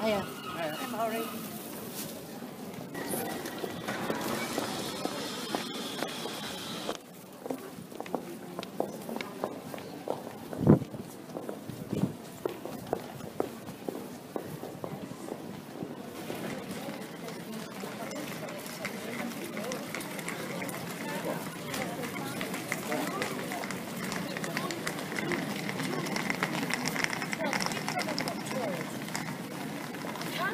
I'm already.